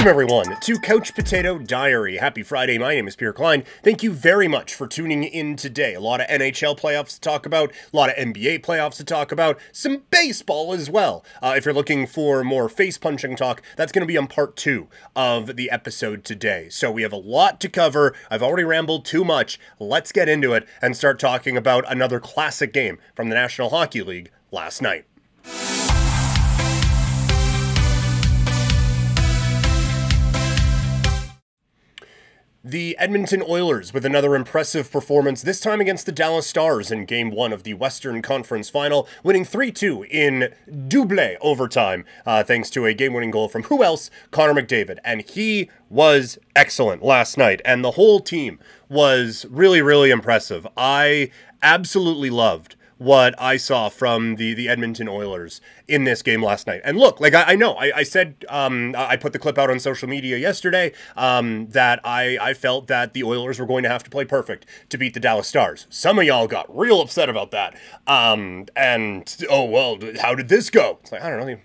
Welcome, everyone, to Couch Potato Diary. Happy Friday. My name is Peter Klein. Thank you very much for tuning in today. A lot of NHL playoffs to talk about, a lot of NBA playoffs to talk about, some baseball as well. Uh, if you're looking for more face punching talk, that's going to be on part two of the episode today. So we have a lot to cover. I've already rambled too much. Let's get into it and start talking about another classic game from the National Hockey League last night. The Edmonton Oilers with another impressive performance, this time against the Dallas Stars in Game 1 of the Western Conference Final, winning 3 2 in double overtime, uh, thanks to a game winning goal from who else? Connor McDavid. And he was excellent last night, and the whole team was really, really impressive. I absolutely loved what I saw from the the Edmonton Oilers in this game last night. And look, like I, I know, I, I said um, I put the clip out on social media yesterday um, that I, I felt that the Oilers were going to have to play perfect to beat the Dallas Stars. Some of y'all got real upset about that. Um, and oh well, how did this go? It's like I don't know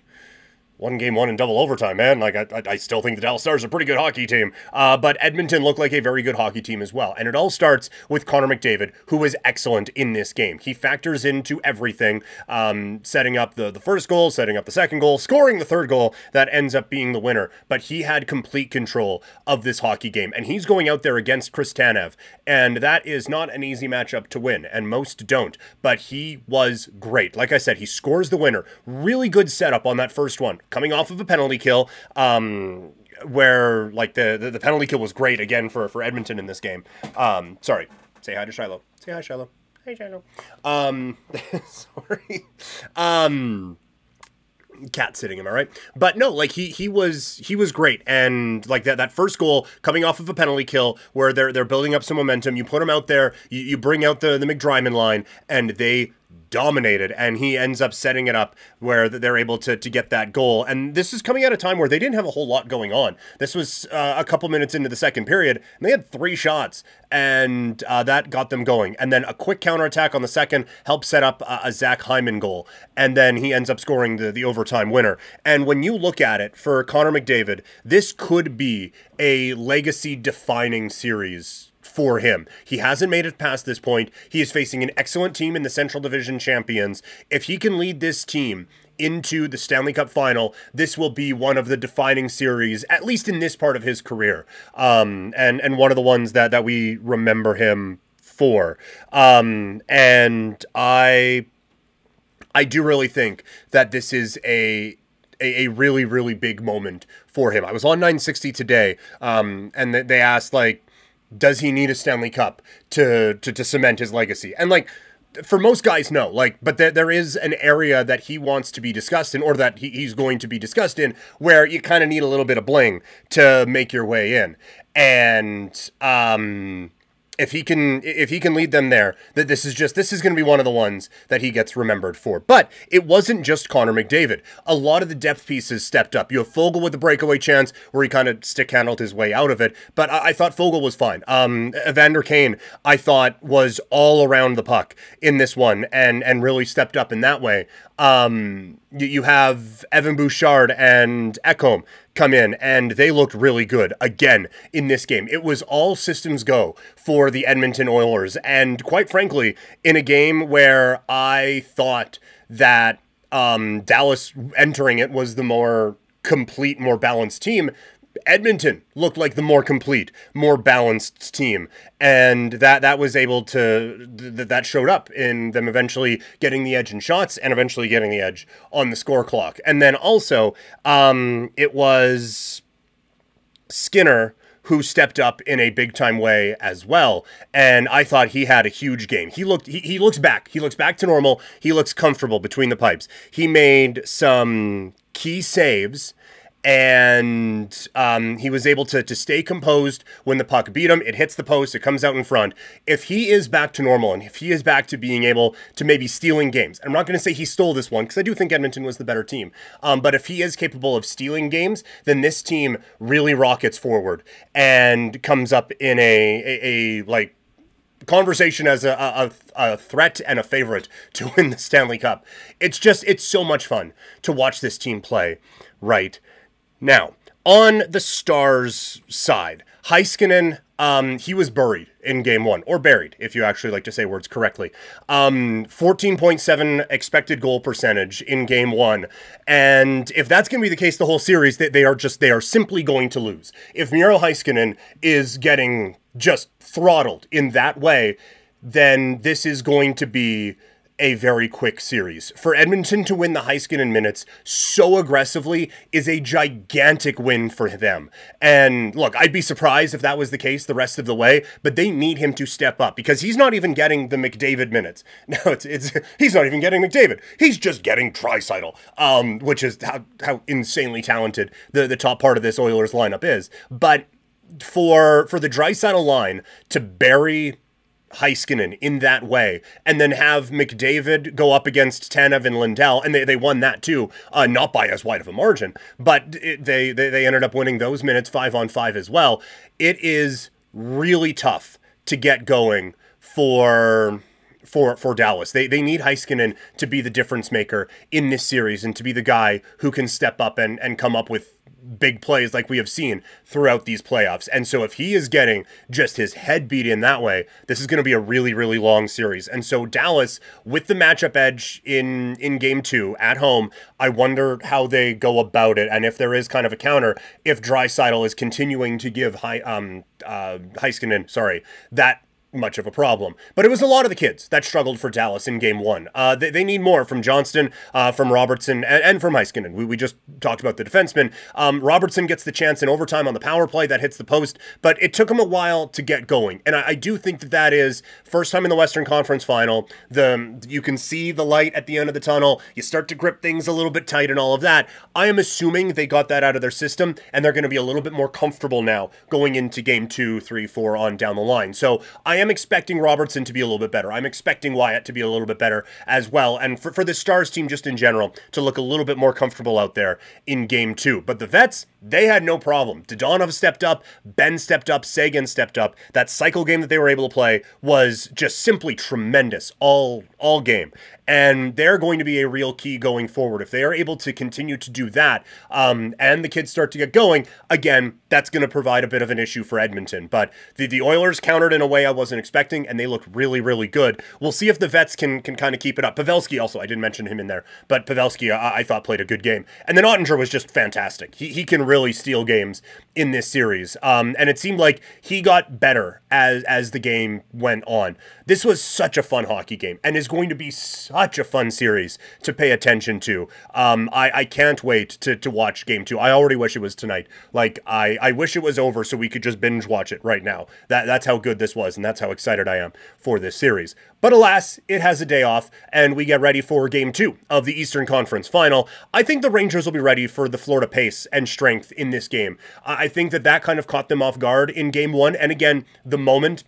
one game one in double overtime, man. Like I, I still think the Dallas Stars are a pretty good hockey team, uh, but Edmonton looked like a very good hockey team as well. And it all starts with Connor McDavid, who was excellent in this game. He factors into everything, um, setting up the the first goal, setting up the second goal, scoring the third goal that ends up being the winner. But he had complete control of this hockey game, and he's going out there against Chris Tanev, and that is not an easy matchup to win, and most don't. But he was great. Like I said, he scores the winner. Really good setup on that first one coming off of a penalty kill. Um, where like the, the, the penalty kill was great again for for Edmonton in this game. Um, sorry, say hi to Shiloh. Say hi, Shiloh. Hey, Shiloh. Um, sorry. Um cat sitting am i right but no like he he was he was great and like that that first goal coming off of a penalty kill where they're they're building up some momentum you put him out there you, you bring out the the mcdryman line and they dominated and he ends up setting it up where they're able to, to get that goal. And this is coming at a time where they didn't have a whole lot going on. This was uh, a couple minutes into the second period and they had three shots and uh, that got them going. And then a quick counterattack on the second helped set up a, a zach hyman goal and then he ends up scoring the, the overtime winner. And when you look at it for connor mcdavid this could be a legacy defining series for him. He hasn't made it past this point. He is facing an excellent team in the Central Division champions. If he can lead this team into the Stanley Cup final, this will be one of the defining series, at least in this part of his career. Um, and, and one of the ones that, that we remember him for. Um, and I, I do really think that this is a, a, a, really, really big moment for him. I was on 960 today, um, and they asked, like, does he need a Stanley Cup to to, to cement his legacy? And like for most guys, no. Like, but there, there is an area that he wants to be discussed in, or that he, he's going to be discussed in, where you kind of need a little bit of bling to make your way in. And um, if he can if he can lead them there that this is just this is going to be one of the ones that he gets remembered for. But it wasn't just connor mcdavid. A lot of the depth pieces stepped up. You have Foegele with the breakaway chance where he kind of stick handled his way out of it but I, I, thought Foegele was fine. Um evander kane i thought was all around the puck in this one and and really stepped up in that way um you, you have evan bouchard and ekholm come in and they looked really good again in this game. It was all systems go for the Edmonton Oilers. And quite frankly, in a game where I thought that um, Dallas entering it was the more complete, more balanced team, Edmonton looked like the more complete, more balanced team, and that that was able to th- that showed up in them eventually getting the edge in shots and eventually getting the edge on the score clock. And then also, um, it was Skinner who stepped up in a big time way as well. And I thought he had a huge game. He looked he, he looks back. He looks back to normal. He looks comfortable between the pipes. He made some key saves and um, he was able to, to stay composed when the puck beat him. It hits the post, it comes out in front. If he is back to normal and if he is back to being able to maybe stealing games, I'm not going to say he stole this one because I do think Edmonton was the better team. Um, but if he is capable of stealing games, then this team really rockets forward and comes up in a, a, a like conversation as a, a, a, threat and a favorite to win the Stanley Cup. It's just, it's so much fun to watch this team play, right? Now, On the Stars side, Heiskanen, um, he was buried in game one, or buried, if you actually like to say words correctly. Um, 14.7 expected goal percentage in game one. And if that's going to be the case the whole series, they, they are just, they are simply going to lose. If Miro Heiskanen is getting just throttled in that way, then this is going to be a very quick series. For Edmonton to win the Heiskanen minutes so aggressively is a gigantic win for them. And look, I'd be surprised if that was the case the rest of the way, but they need him to step up because he's not even getting the McDavid minutes. No, it's it's he's not even getting McDavid. He's just getting Draisaitl, um, which is how, how insanely talented the, the top part of this Oilers lineup is. But for for the Draisaitl line to bury Heiskanen in that way, and then have McDavid go up against Tanev and Lindell, and they, they won that too, uh, not by as wide of a margin, but it, they, they they ended up winning those minutes five on five as well. It is really tough to get going for for for Dallas. They they need Heiskanen to be the difference maker in this series and to be the guy who can step up and and come up with big plays like we have seen throughout these playoffs. And so if he is getting just his head beat in that way, this is going to be a really really long series. And so Dallas with the matchup edge in in game 2 at home, I wonder how they go about it and if there is kind of a counter if Draisaitl is continuing to give high um uh Heiskanen, sorry, that much of a problem. But it was a lot of the kids that struggled for Dallas in game one. Uh, they, they need more from Johnston, uh, from Robertson, and, and from Heiskanen. We, we just talked about the defenseman. Um, Robertson gets the chance in overtime on the power play that hits the post, but it took him a while to get going. And I, I do think that that is first time in the Western Conference final. The You can see the light at the end of the tunnel. You start to grip things a little bit tight and all of that. I am assuming they got that out of their system, and they're going to be a little bit more comfortable now going into game two, three, four on down the line. So I am am expecting Robertson to be a little bit better. I'm expecting Wyatt to be a little bit better as well. And for, for the Stars team, just in general, to look a little bit more comfortable out there in game two. But the Vets, they had no problem. Dadonov stepped up, Benn stepped up, Seguin stepped up. That cycle game that they were able to play was just simply tremendous all all game and they're going to be a real key going forward. If they are able to continue to do that, um, and the kids start to get going, again, that's going to provide a bit of an issue for Edmonton. But the, the Oilers countered in a way I wasn't expecting, and they looked really, really good. We'll see if the vets can can kind of keep it up. Pavelski also, I didn't mention him in there, but Pavelski I, I thought played a good game, and then Oettinger was just fantastic. He he can really steal games in this series, um, and it seemed like he got better as as the game went on. This was such a fun hockey game, and is going to be. So such a fun series to pay attention to. Um, I, I can't wait to, to watch game two. I already wish it was tonight. Like, I, I wish it was over so we could just binge watch it right now. That, that's how good this was, and that's how excited I am for this series. But alas, it has a day off, and we get ready for game two of the Eastern Conference final. I think the Rangers will be ready for the Florida pace and strength in this game. I think that that kind of caught them off guard in game one. And again, the moment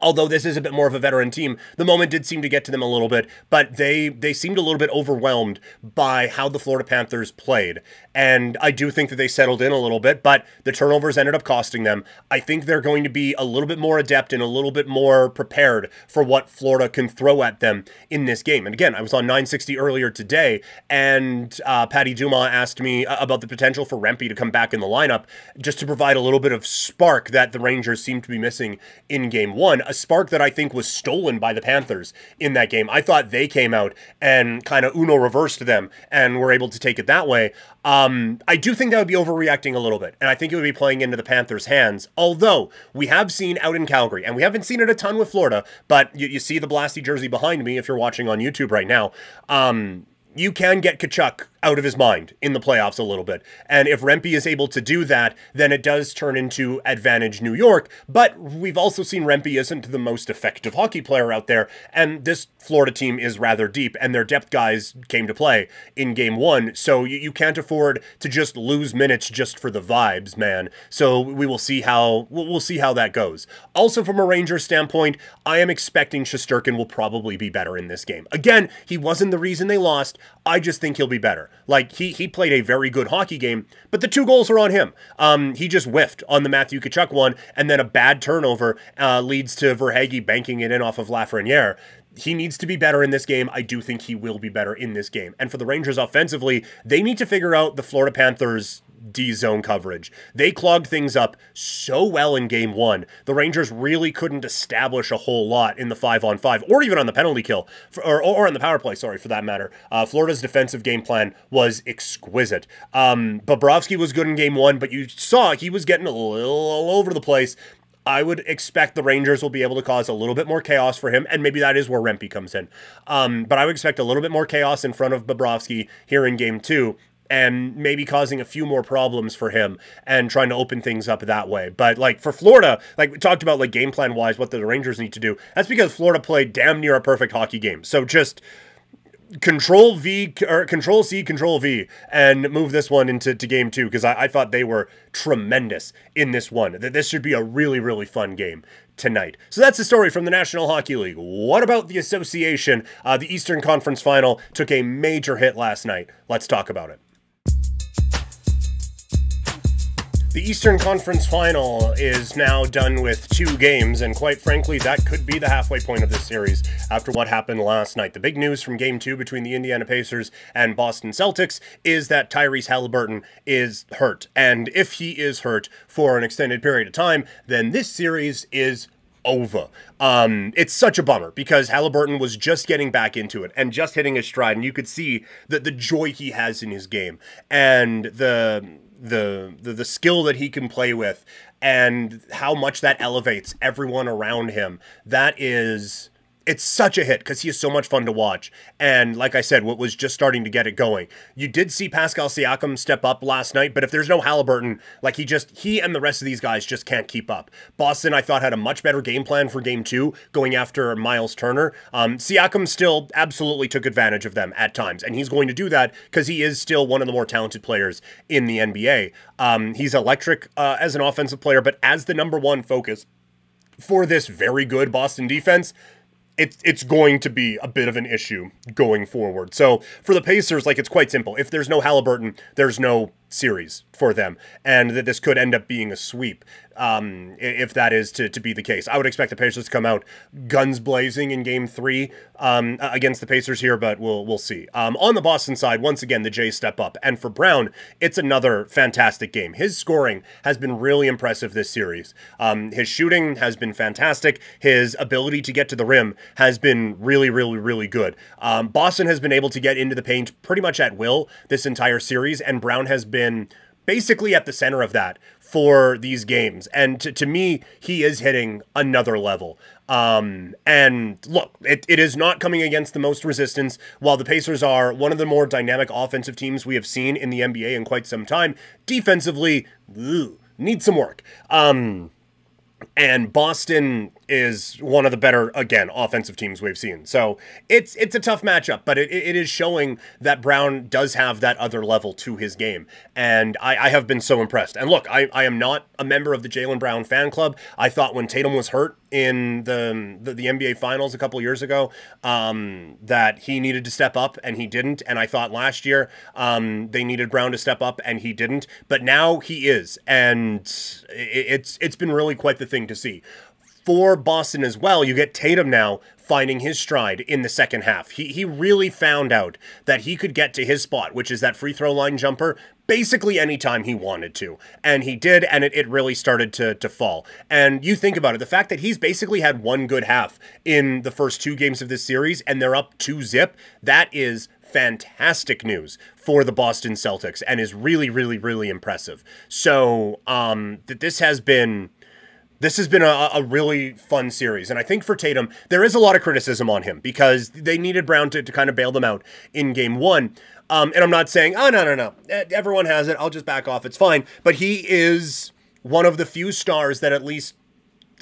although this is a bit more of a veteran team, the moment did seem to get to them a little bit, but they they seemed a little bit overwhelmed by how the Florida Panthers played. And I do think that they settled in a little bit, but the turnovers ended up costing them. I think they're going to be a little bit more adept and a little bit more prepared for what Florida can throw at them in this game. And again, I was on 960 earlier today, and uh, Patty Dumas asked me about the potential for Rempe to come back in the lineup just to provide a little bit of spark that the Rangers seem to be missing in game one a spark that I think was stolen by the Panthers in that game. I thought they came out and kind of Uno reversed them and were able to take it that way. Um, I do think that would be overreacting a little bit, and I think it would be playing into the Panthers' hands. Although we have seen out in Calgary, and we haven't seen it a ton with Florida, but you, you see the Blasty jersey behind me if you're watching on YouTube right now. Um, you can get Tkachuk out of his mind in the playoffs a little bit. And if Rempe is able to do that, then it does turn into advantage New York. But we've also seen Rempe isn't the most effective hockey player out there. And this Florida team is rather deep, and their depth guys came to play in game one. So you, you can't afford to just lose minutes just for the vibes, man. So we will see how we'll see how that goes. Also, from a Rangers standpoint, I am expecting Shesterkin will probably be better in this game. Again, he wasn't the reason they lost. I just think he'll be better. Like he he played a very good hockey game, but the two goals are on him. Um, he just whiffed on the Matthew Tkachuk one, and then a bad turnover uh, leads to Verhaeghe banking it in off of Lafreniere he needs to be better in this game. I do think he will be better in this game. And for the Rangers offensively, they need to figure out the Florida Panthers D zone coverage. They clogged things up so well in game one. The Rangers really couldn't establish a whole lot in the five on five or even on the penalty kill or, or on the power play, sorry, for that matter. Uh, Florida's defensive game plan was exquisite. Um, Bobrovsky was good in game one, but you saw he was getting a little all over the place. I would expect the Rangers will be able to cause a little bit more chaos for him, and maybe that is where Rempe comes in. Um, but I would expect a little bit more chaos in front of Bobrovsky here in game two, and maybe causing a few more problems for him and trying to open things up that way. But like for Florida, like we talked about like game plan wise, what the Rangers need to do. That's because Florida played damn near a perfect hockey game. So just control V or control C, control V, and move this one into to game two because I, I thought they were tremendous in this one. That this should be a really, really fun game tonight. So that's the story from the National Hockey League. What about the association? Uh, the Eastern Conference Final took a major hit last night. Let's talk about it. The Eastern Conference Final is now done with two games, and quite frankly, that could be the halfway point of this series after what happened last night. The big news from Game 2 between the Indiana Pacers and Boston Celtics is that Tyrese Haliburton is hurt, and if he is hurt for an extended period of time, then this series is over. Um, it's such a bummer because Haliburton was just getting back into it and just hitting his stride, and you could see that the joy he has in his game and the the, the the skill that he can play with and how much that elevates everyone around him. That is it's such a hit because he is so much fun to watch. And like I said, what was just starting to get it going. You did see Pascal Siakam step up last night, but if there's no Haliburton, like he just he and the rest of these guys just can't keep up. Boston, I thought, had a much better game plan for game two, going after Myles Turner. Um, Siakam still absolutely took advantage of them at times, and he's going to do that because he is still one of the more talented players in the NBA. Um, he's electric uh, as an offensive player, but as the number one focus for this very good Boston defense, it's it's going to be a bit of an issue going forward. So for the Pacers, like it's quite simple. If there's no Haliburton, there's no series for them, and that this could end up being a sweep um, if that is to, to be the case. I would expect the Pacers to come out guns blazing in Game Three um, against the Pacers here, but we'll we'll see. Um, on the Boston side, once again, the Jays step up, and for Brown, it's another fantastic game. His scoring has been really impressive this series. Um, his shooting has been fantastic. His ability to get to the rim has been really, really, really good. Um, Boston has been able to get into the paint pretty much at will this entire series, and Brown has been basically at the center of that for these games. And to, to me, he is hitting another level. Um, and look, it, it is not coming against the most resistance. While the Pacers are one of the more dynamic offensive teams we have seen in the NBA in quite some time, defensively, ugh, need some work. Um, and Boston is one of the better again offensive teams we've seen. So it's it's a tough matchup, but it, it is showing that Brown does have that other level to his game, and I, I have been so impressed. And look, I, I am not a member of the Jaylen Brown fan club. I thought when Tatum was hurt in the the, the NBA Finals a couple years ago um, that he needed to step up and he didn't, and I thought last year um, they needed Brown to step up and he didn't, but now he is, and it, it's it's been really quite the thing to see for Boston as well, you get Tatum now finding his stride in the second half. He, he really found out that he could get to his spot, which is that free throw line jumper, basically anytime he wanted to. And he did, and it, it really started to, to fall. And you think about it, the fact that he's basically had one good half in the first two games of this series, and they're up two zip, that is fantastic news for the Boston Celtics and is really, really, really impressive. So, um, that this has been this has been a, a, really fun series. And I think for Tatum, there is a lot of criticism on him because they needed Brown to, to kind of bail them out in game one. Um, and I'm not saying, oh, no, no, no. Everyone has it. I'll just back off. It's fine. But he is one of the few stars that at least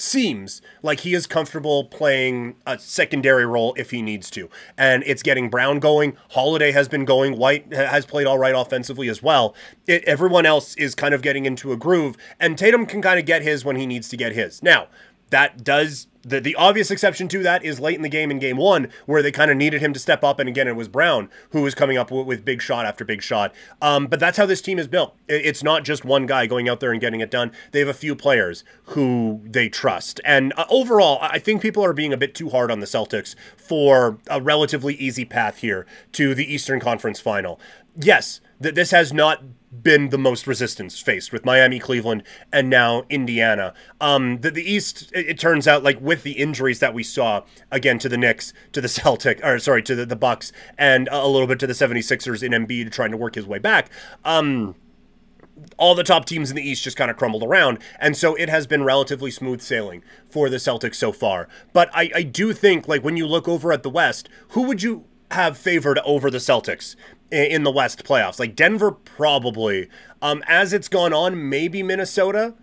seems like he is comfortable playing a secondary role if he needs to. And it's getting Brown going. Holiday has been going. White has played all right offensively as well. It, everyone else is kind of getting into a groove, and Tatum can kind of get his when he needs to get his. Now, that does The, the obvious exception to that is late in the game in game one, where they kind of needed him to step up. And again, it was Brown who was coming up with, big shot after big shot. Um, but that's how this team is built. It, it's not just one guy going out there and getting it done. They have a few players who they trust. And uh, overall, I think people are being a bit too hard on the Celtics for a relatively easy path here to the Eastern Conference final. Yes, that this has not been the most resistance faced with Miami, Cleveland, and now Indiana. Um, the, the East, it, it, turns out, like with the injuries that we saw again to the Knicks, to the Celtic, or sorry, to the, the Bucks, and a little bit to the 76ers in Embiid trying to work his way back. Um, all the top teams in the East just kind of crumbled around. And so it has been relatively smooth sailing for the Celtics so far. But I, I do think, like, when you look over at the West, who would you have favored over the Celtics? In the West playoffs. Like Denver, probably. Um, as it's gone on, maybe Minnesota.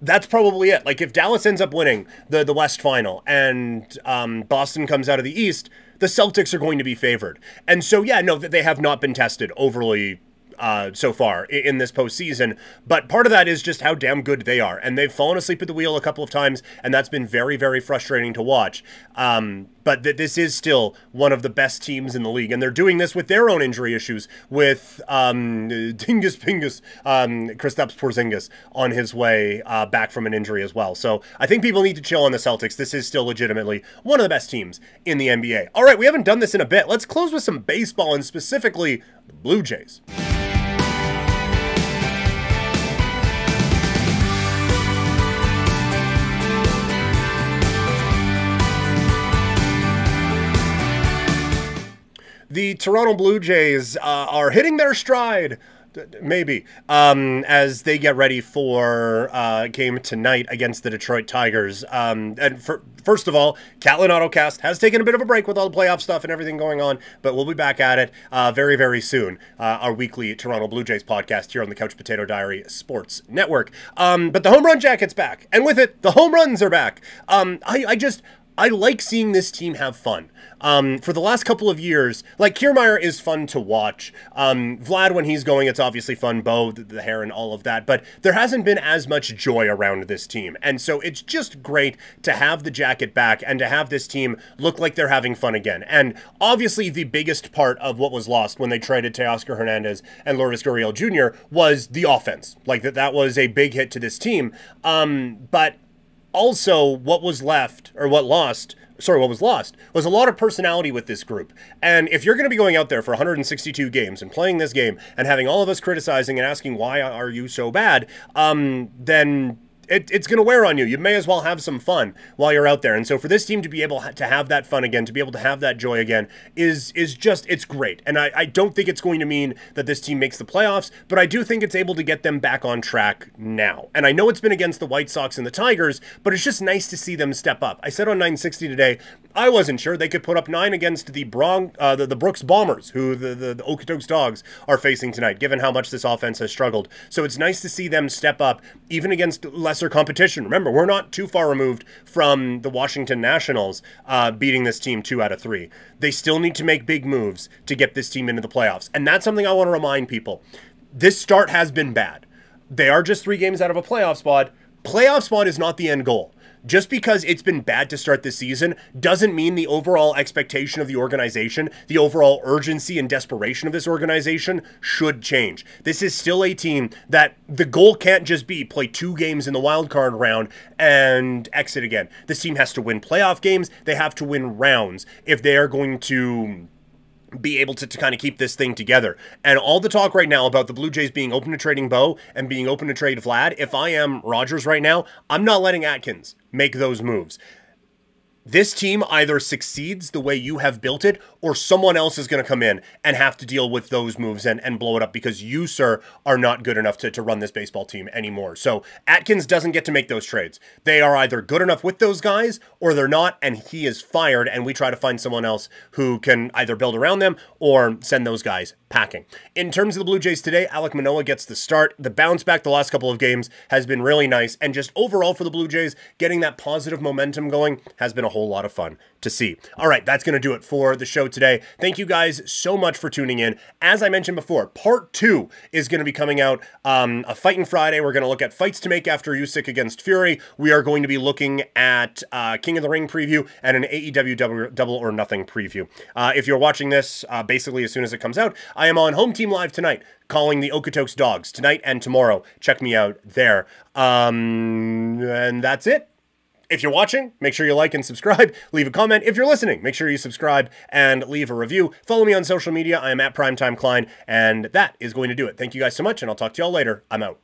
That's probably it. Like if Dallas ends up winning the the West final and um, Boston comes out of the East, the Celtics are going to be favored. And so yeah, no, they have not been tested overly uh, so far in this postseason. But part of that is just how damn good they are. And they've fallen asleep at the wheel a couple of times, and that's been very, very frustrating to watch. Um, but th- this is still one of the best teams in the league. And they're doing this with their own injury issues, with um, Dingus Pingus, um, Kristaps Porzingis on his way uh, back from an injury as well. So I think people need to chill on the Celtics. This is still legitimately one of the best teams in the NBA. All right, we haven't done this in a bit. Let's close with some baseball and specifically the Blue Jays. The Toronto Blue Jays uh, are hitting their stride maybe um, as they get ready for uh, game tonight against the Detroit Tigers. Um, and for, first of all, Catlin Autocast has taken a bit of a break with all the playoff stuff and everything going on, but we'll be back at it uh, very, very soon. Uh, our weekly Toronto Blue Jays podcast here on the Couch Potato Diary Sports Network. Um, but the home run jacket's back, and with it, the home runs are back. Um, I, I just I like seeing this team have fun. Um, for the last couple of years, like Kiermaier is fun to watch. Um, Vlad, when he's going, it's obviously fun. Bo, the, the, hair, and all of that. But there hasn't been as much joy around this team, and so it's just great to have the jacket back and to have this team look like they're having fun again. And obviously, the biggest part of what was lost when they traded Teoscar Hernandez and Lourdes Gurriel Jr. was the offense. Like that, that was a big hit to this team. Um, but also what was left or what lost sorry what was lost was a lot of personality with this group. And if you're going to be going out there for 162 games and playing this game and having all of us criticizing and asking why are you so bad? Um, then it, it's going to wear on you. You may as well have some fun while you're out there. And so for this team to be able to have that fun again, to be able to have that joy again, is is just it's great. And I, I don't think it's going to mean that this team makes the playoffs, but I do think it's able to get them back on track now. And I know it's been against the White Sox and the Tigers, but it's just nice to see them step up. I said on 960 today, I wasn't sure they could put up nine against the Bron- uh, the, the Brooks Bombers, who the, the, the Okotoks Dawgs are facing tonight, given how much this offense has struggled. So it's nice to see them step up, even against lesser competition. Remember, we're not too far removed from the Washington Nationals uh, beating this team two out of three. They still need to make big moves to get this team into the playoffs. And that's something I want to remind people. This start has been bad. They are just three games out of a playoff spot. Playoff spot is not the end goal just because it's been bad to start this season doesn't mean the overall expectation of the organization, the overall urgency and desperation of this organization should change. This is still a team that the goal can't just be play two games in the wild card round and exit again. This team has to win playoff games, they have to win rounds if they are going to be able to, to kind of keep this thing together. And all the talk right now about the Blue Jays being open to trading Bo and being open to trade Vlad, if I am Rogers right now, I'm not letting Atkins make those moves this team either succeeds the way you have built it or someone else is going to come in and have to deal with those moves and, and blow it up because you, sir, are not good enough to, to run this baseball team anymore. So Atkins doesn't get to make those trades. They are either good enough with those guys or they're not, and he is fired, and we try to find someone else who can either build around them or send those guys packing. In terms of the Blue Jays today, Alek Manoah gets the start. The bounce back the last couple of games has been really nice, and just overall for the Blue Jays, getting that positive momentum going has been a whole lot of fun to see. All right, that's going to do it for the show today. Thank you guys so much for tuning in. As I mentioned before, part two is going to be coming out um, a Fighting Friday. We're going to look at fights to make after Usyk against Fury. We are going to be looking at uh, King of the Ring preview and an AEW double, or nothing preview. Uh, if you're watching this uh, basically as soon as it comes out, I am on Home Team Live tonight calling the Okotoks Dawgs tonight and tomorrow. Check me out there. Um, and that's it. If you're watching, make sure you like and subscribe. Leave a comment. If you're listening, make sure you subscribe and leave a review. Follow me on social media. I am at Primetime Klein, and that is going to do it. Thank you guys so much, and I'll talk to y'all later. I'm out.